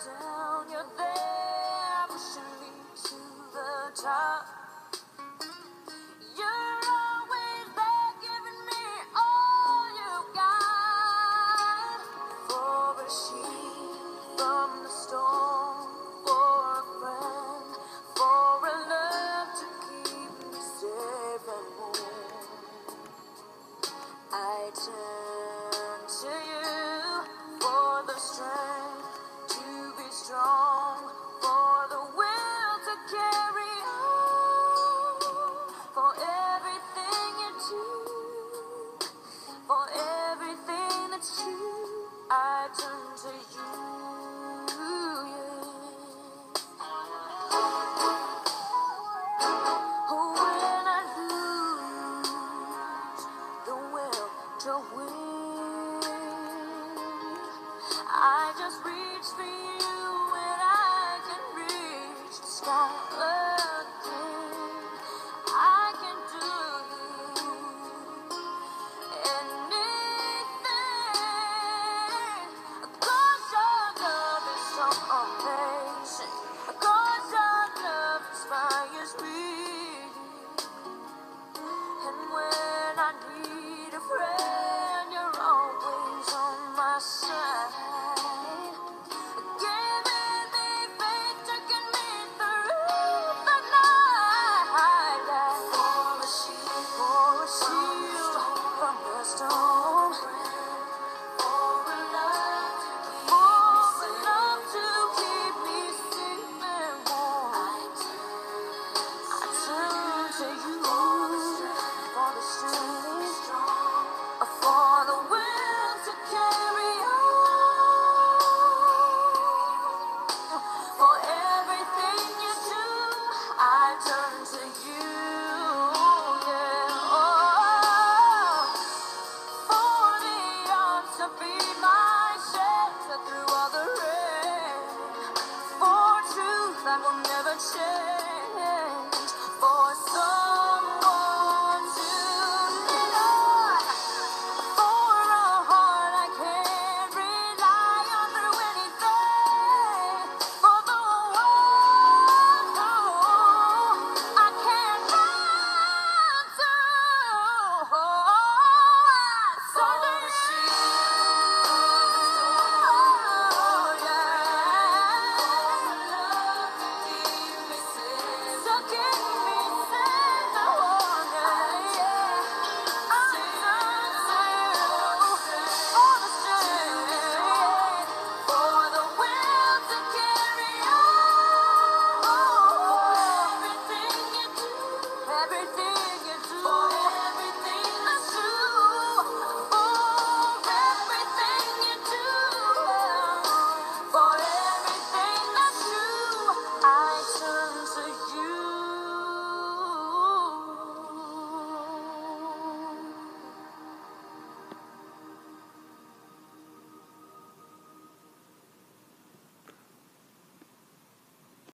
down, you're there, pushing me to the top. time.